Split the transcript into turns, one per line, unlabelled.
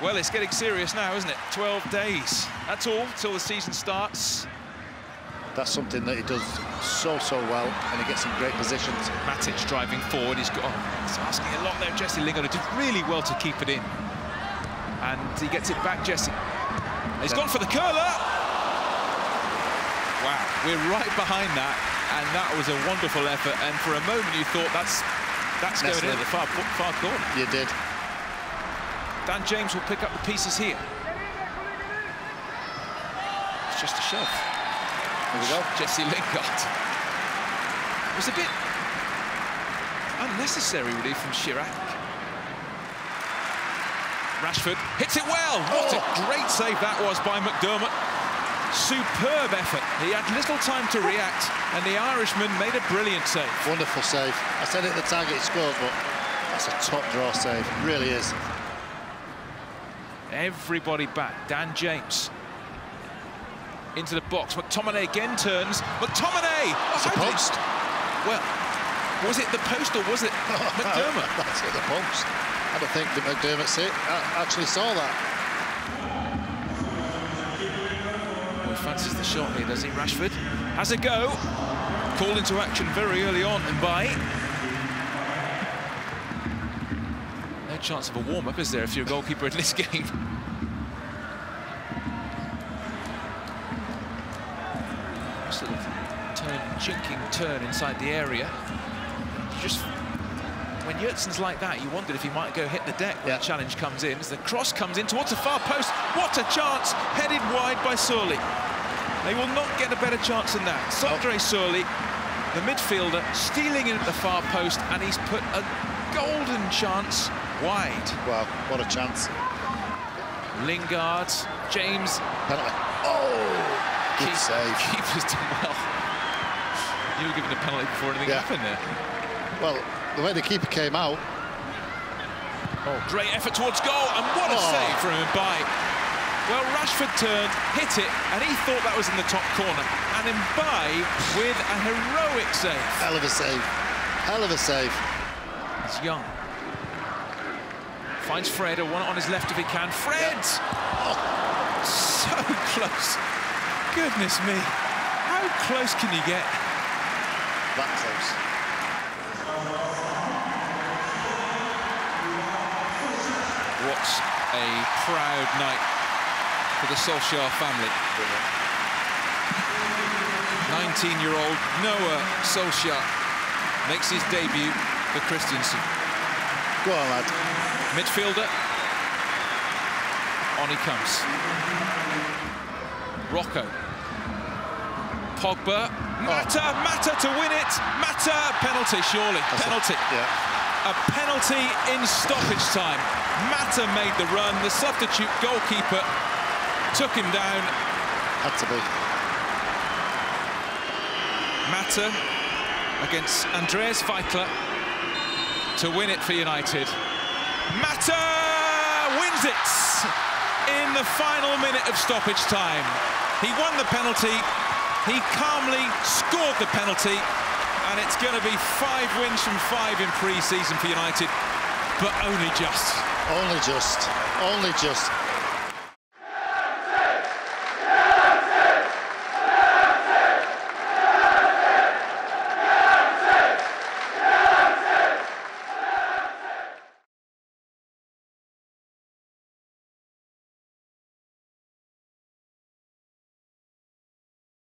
Well, it's getting serious now, isn't it? 12 days. That's all till the season starts.
That's something that he does so, so well, and he gets in great positions.
Matic driving forward. He's got. Oh, he's asking a lot there. Jesse Lingard did really well to keep it in. And he gets it back, Jesse. He's yeah. gone for the curler. Wow, we're right behind that, and that was a wonderful effort. And for a moment, you thought that's that's going in at the far, far corner.
You did.
Dan James will pick up the pieces here. It's just a shove.
Here we go.
Jesse Lingard. It was a bit unnecessary, really, from Chirac. Rashford hits it well. What oh. a great save that was by McDermott. Superb effort. He had little time to react, and the Irishman made a brilliant save.
Wonderful save. I said it the target he scored, but that's a top draw save. It really is.
Everybody back. Dan James into the box. McTominay again turns. McTominay!
It's a post.
Well, was it the post or was it McDermott?
That's it, the post. I don't think that McDermott see, actually saw that.
Well, he fancies the shot here, does he? Rashford has a go. Called into action very early on and by. Chance of a warm-up, is there, if you're a goalkeeper in this game? Sort of turn, chinking turn inside the area. Just when Yurtsen's like that, you wondered if he might go hit the deck when yeah. the challenge comes in. As the cross comes in towards the far post, what a chance! Headed wide by Sørli. They will not get a better chance than that. Sondre oh. Sørli, the midfielder, stealing in at the far post, and he's put a golden chance wide.
Wow, what a chance.
Lingard, James.
Penalty. Oh, good Keep, save.
Keeper's done well. You were given a penalty before anything yeah. happened there.
Well, the way the keeper came out.
Oh. Great effort towards goal, and what a oh. save from Mbaye. Well, Rashford turned, hit it, and he thought that was in the top corner. And Mbaye with a heroic save.
Hell of a save. Hell of a save.
It's Young. Finds Fred, or one on his left if he can. Fred! Oh. So close. Goodness me. How close can you get?
That close.
What a proud night for the Solskjaer family. 19-year-old Noah Solskjaer makes his debut for Kristiansund.
Go on, lad.
Midfielder. On he comes. Rocco. Pogba. Mata, oh. Mata to win it. Mata, penalty, surely. That's penalty.
A, yeah
a penalty in stoppage time. Mata made the run. The substitute goalkeeper took him down.
Had to be.
Mata against Andreas Weikler to win it for United. Mata wins it in the final minute of stoppage time. He won the penalty. He calmly scored the penalty and it's going to be five wins from five in pre-season for United, but only just.
Only just, only just.